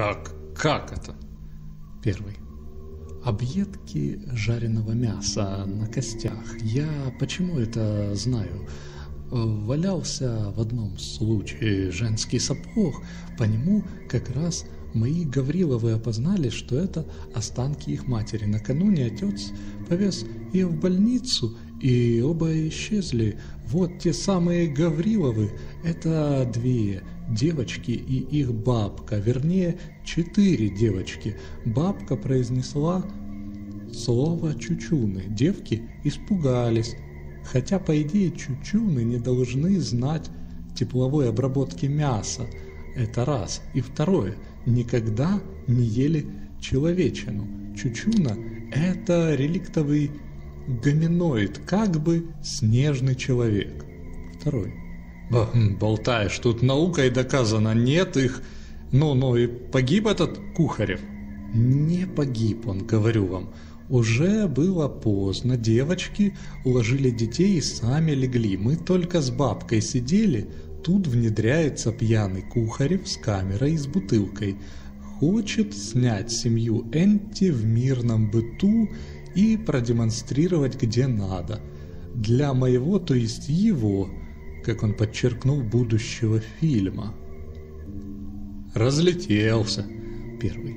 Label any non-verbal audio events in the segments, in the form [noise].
Как? Как это? Первый. Объедки жареного мяса на костях. Я почему это знаю? Валялся в одном случае женский сапог, по нему как раз мои Гавриловы опознали, что это останки их матери. Накануне отец повез ее в больницу, и оба исчезли. Вот те самые Гавриловы, это две девочки и их бабка, вернее, четыре девочки. Бабка произнесла слово «чучуны». Девки испугались, хотя, по идее, чучуны не должны знать тепловой обработки мяса. Это раз. И второе, никогда не ели человечину. Чучуна – это реликтовый гоминоид, как бы снежный человек. Второй. Болтаешь, тут наукой доказано, нет их. Ну-ну и погиб этот Кухарев? Не погиб он, говорю вам. Уже было поздно, девочки уложили детей и сами легли. Мы только с бабкой сидели, тут внедряется пьяный Кухарев с камерой и с бутылкой. Хочет снять семью Энти в мирном быту и продемонстрировать где надо. Для моего, то есть его, как он подчеркнул, будущего фильма. Разлетелся. Первый.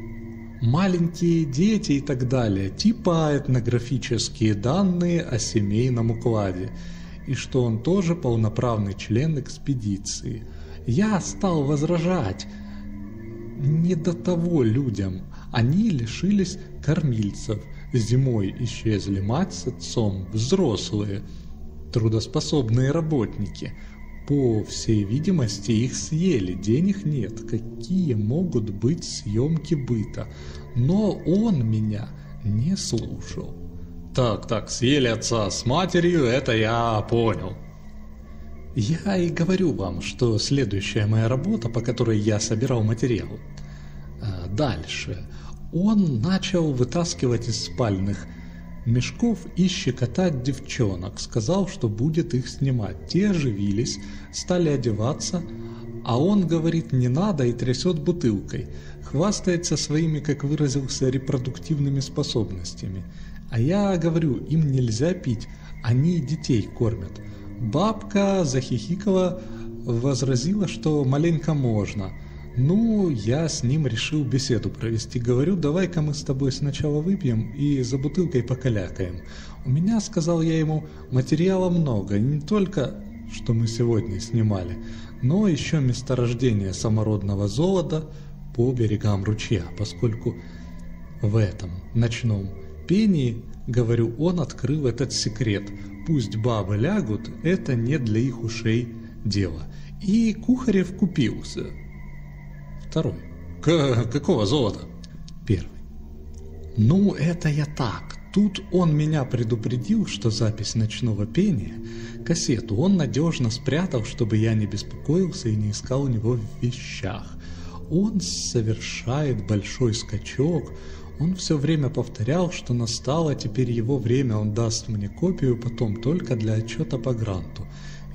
Маленькие дети и так далее, типа этнографические данные о семейном укладе, и что он тоже полноправный член экспедиции. Я стал возражать. Не до того людям. Они лишились кормильцев. Зимой исчезли мать с отцом, взрослые – трудоспособные работники. По всей видимости, их съели, денег нет. Какие могут быть съемки быта? Но он меня не слушал. Так, так, съели отца с матерью, это я понял. Я и говорю вам, что следующая моя работа, по которой я собирал материал. А, дальше. Он начал вытаскивать из спальных Мешков и щекотать девчонок, сказал, что будет их снимать. Те оживились, стали одеваться, а он говорит не надо и трясет бутылкой, хвастается своими, как выразился, репродуктивными способностями. А я говорю, им нельзя пить, они детей кормят. Бабка захихикала, возразила, что маленько можно – ну, я с ним решил беседу провести. Говорю, давай-ка мы с тобой сначала выпьем и за бутылкой покалякаем. У меня, сказал я ему, материала много, не только, что мы сегодня снимали, но еще месторождение самородного золота по берегам ручья, поскольку в этом ночном пении, говорю, он открыл этот секрет. Пусть бабы лягут, это не для их ушей дело. И Кухарев купился. Второй. К какого золота? Первый. Ну, это я так. Тут он меня предупредил, что запись ночного пения, кассету, он надежно спрятал, чтобы я не беспокоился и не искал у него в вещах. Он совершает большой скачок, он все время повторял, что настало теперь его время, он даст мне копию потом только для отчета по гранту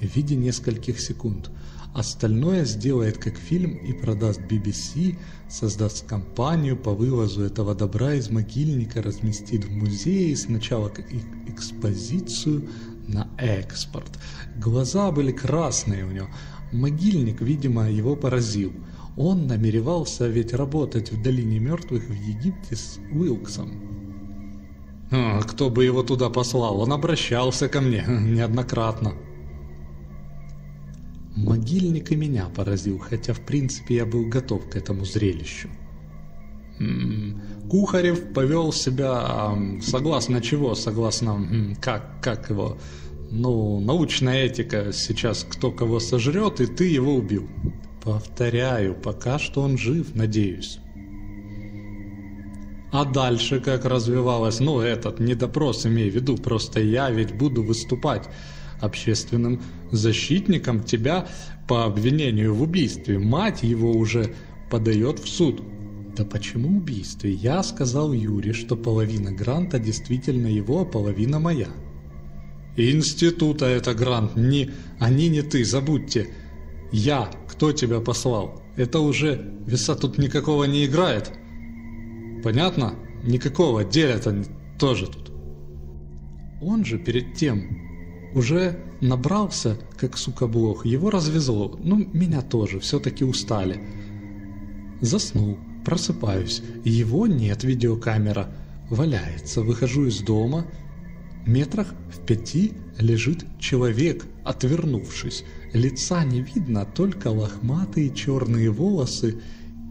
в виде нескольких секунд. Остальное сделает как фильм и продаст BBC, создаст компанию по вывозу этого добра из могильника, разместит в музее сначала как экспозицию на экспорт. Глаза были красные у него. Могильник, видимо, его поразил. Он намеревался ведь работать в Долине Мертвых в Египте с Уилксом. А, кто бы его туда послал? Он обращался ко мне [laughs] неоднократно. Могильник и меня поразил, хотя в принципе я был готов к этому зрелищу. Кухарев повел себя согласно чего? Согласно как, как его? Ну, научная этика сейчас кто кого сожрет, и ты его убил. Повторяю, пока что он жив, надеюсь. А дальше как развивалось? Ну, этот не допрос имей в виду, просто я ведь буду выступать общественным защитником тебя по обвинению в убийстве. Мать его уже подает в суд. Да почему убийстве? Я сказал Юре, что половина гранта действительно его, а половина моя. Института это грант, не, они не ты, забудьте. Я, кто тебя послал? Это уже веса тут никакого не играет. Понятно? Никакого деля-то тоже тут. Он же перед тем уже набрался, как сука блох, его развезло, ну меня тоже, все-таки устали. Заснул, просыпаюсь, его нет видеокамера, валяется, выхожу из дома, метрах в пяти лежит человек, отвернувшись, лица не видно, только лохматые черные волосы.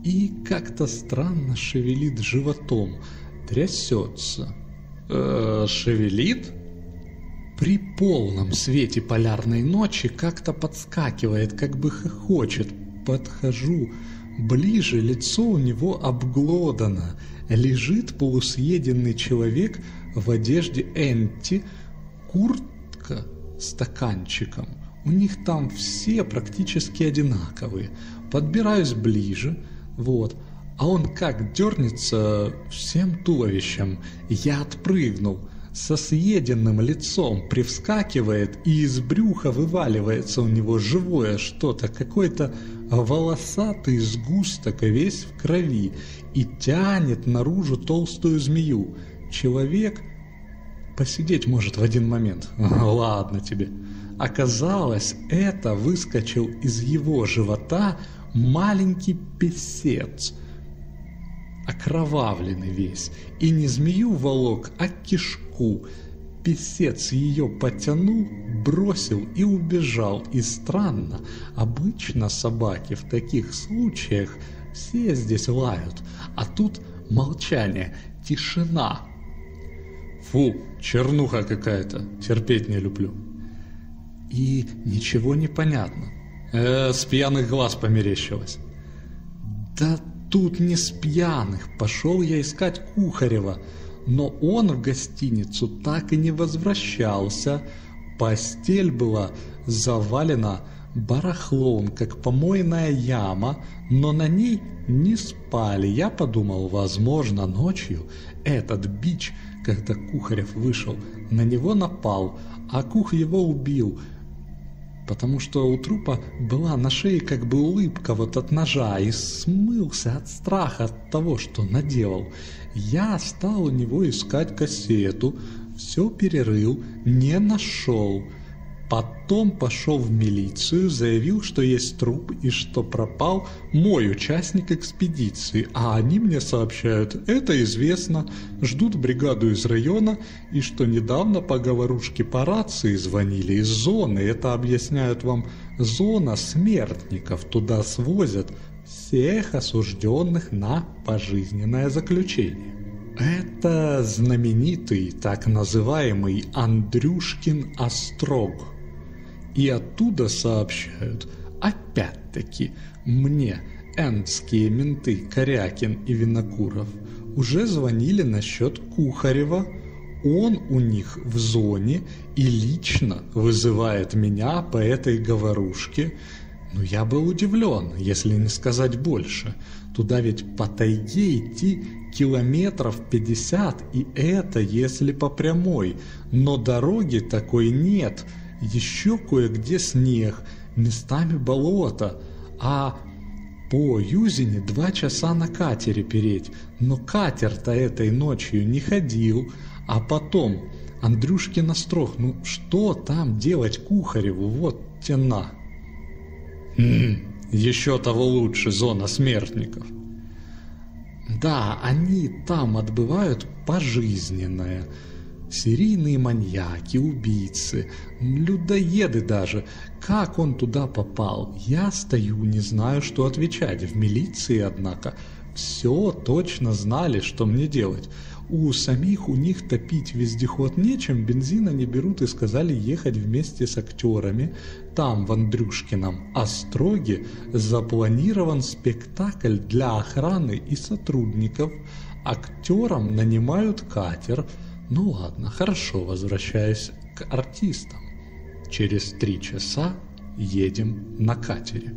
И как-то странно шевелит животом, трясется. Э, шевелит? При полном свете полярной ночи как-то подскакивает, как бы хохочет. Подхожу ближе, лицо у него обглодано. Лежит полусъеденный человек в одежде Энти, куртка стаканчиком. У них там все практически одинаковые. Подбираюсь ближе, вот, а он как дернется всем туловищем. Я отпрыгнул со съеденным лицом привскакивает, и из брюха вываливается у него живое что-то, какой-то волосатый сгусток, весь в крови, и тянет наружу толстую змею. Человек посидеть может в один момент. [laughs] Ладно тебе. Оказалось, это выскочил из его живота маленький песец – окровавленный весь, и не змею волок, а кишку. Песец ее потянул, бросил и убежал. И странно, обычно собаки в таких случаях все здесь лают, а тут молчание, тишина. Фу, чернуха какая-то, терпеть не люблю. И ничего не понятно. Э, с пьяных глаз померещилось. Да тут не с пьяных. Пошел я искать Кухарева, но он в гостиницу так и не возвращался. Постель была завалена барахлом, как помойная яма, но на ней не спали. Я подумал, возможно, ночью этот бич, когда Кухарев вышел, на него напал, а Кух его убил – потому что у трупа была на шее как бы улыбка вот от ножа и смылся от страха от того, что наделал. Я стал у него искать кассету, все перерыл, не нашел. Потом пошел в милицию, заявил, что есть труп и что пропал мой участник экспедиции, а они мне сообщают, это известно, ждут бригаду из района и что недавно по говорушке по рации звонили из зоны, это объясняют вам зона смертников, туда свозят всех осужденных на пожизненное заключение. Это знаменитый так называемый Андрюшкин острог – и оттуда сообщают, опять-таки, мне, эндские менты Корякин и Винокуров, уже звонили насчет Кухарева, он у них в зоне и лично вызывает меня по этой говорушке. Но я был удивлен, если не сказать больше. Туда ведь по тайге идти километров 50, и это если по прямой. Но дороги такой нет – еще кое-где снег, местами болото, а по Юзине два часа на катере переть, но катер-то этой ночью не ходил, а потом Андрюшкин острог, ну что там делать Кухареву, вот тена. Хм, еще того лучше, зона смертников. Да, они там отбывают пожизненное, Серийные маньяки, убийцы, людоеды даже. Как он туда попал? Я стою, не знаю, что отвечать. В милиции, однако, все точно знали, что мне делать. У самих у них топить вездеход нечем, бензина не берут и сказали ехать вместе с актерами. Там, в Андрюшкином Остроге, запланирован спектакль для охраны и сотрудников. Актерам нанимают катер – ну ладно, хорошо, возвращаясь к артистам. Через три часа едем на катере.